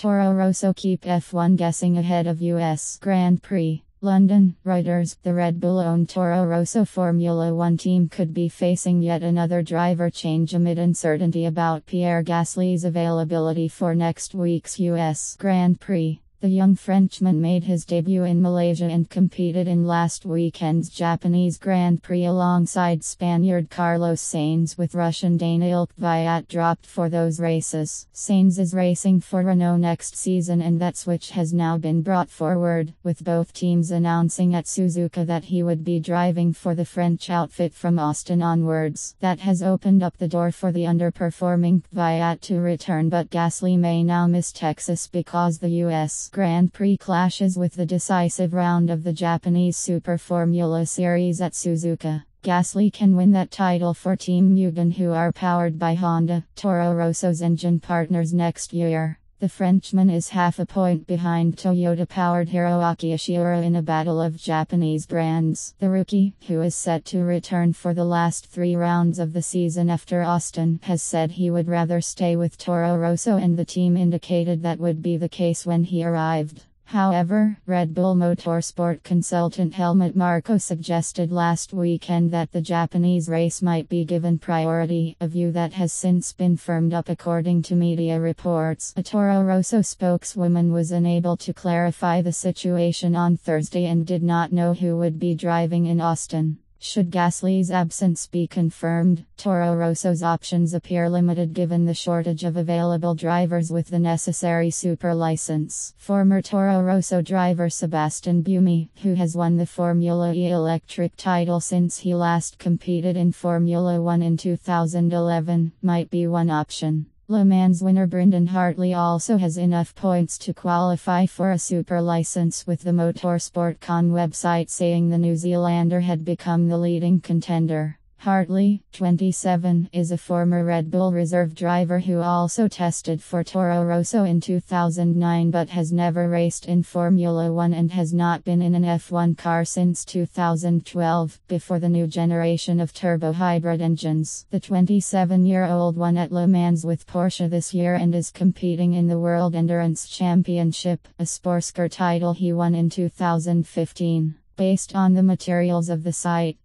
Toro Rosso keep F1 guessing ahead of US Grand Prix. London, Reuters, the Red Bull owned Toro Rosso Formula One team could be facing yet another driver change amid uncertainty about Pierre Gasly's availability for next week's US Grand Prix. The young Frenchman made his debut in Malaysia and competed in last weekend's Japanese Grand Prix alongside Spaniard Carlos Sainz with Russian Daniil Kvyat dropped for those races. Sainz is racing for Renault next season and that switch has now been brought forward, with both teams announcing at Suzuka that he would be driving for the French outfit from Austin onwards. That has opened up the door for the underperforming Kvyat to return but Gasly may now miss Texas because the US Grand Prix clashes with the decisive round of the Japanese Super Formula Series at Suzuka. Gasly can win that title for Team Mugen, who are powered by Honda, Toro Rosso's engine partners next year. The Frenchman is half a point behind Toyota powered Hiroaki Ishiura in a battle of Japanese brands. The rookie, who is set to return for the last three rounds of the season after Austin, has said he would rather stay with Toro Rosso, and the team indicated that would be the case when he arrived. However, Red Bull Motorsport consultant Helmut Marko suggested last weekend that the Japanese race might be given priority, a view that has since been firmed up according to media reports. A Toro Rosso spokeswoman was unable to clarify the situation on Thursday and did not know who would be driving in Austin. Should Gasly's absence be confirmed, Toro Rosso's options appear limited given the shortage of available drivers with the necessary super license. Former Toro Rosso driver Sebastien Buemi, who has won the Formula E electric title since he last competed in Formula One in 2011, might be one option. Le Mans winner Brendon Hartley also has enough points to qualify for a super license with the Motorsport.com website saying the New Zealander had become the leading contender. Hartley, 27, is a former Red Bull reserve driver who also tested for Toro Rosso in 2009 but has never raced in Formula One and has not been in an F1 car since 2012, before the new generation of turbo hybrid engines. The 27 year old won at Le Mans with Porsche this year and is competing in the World Endurance Championship, a Sportscar title he won in 2015. Based on the materials of the site,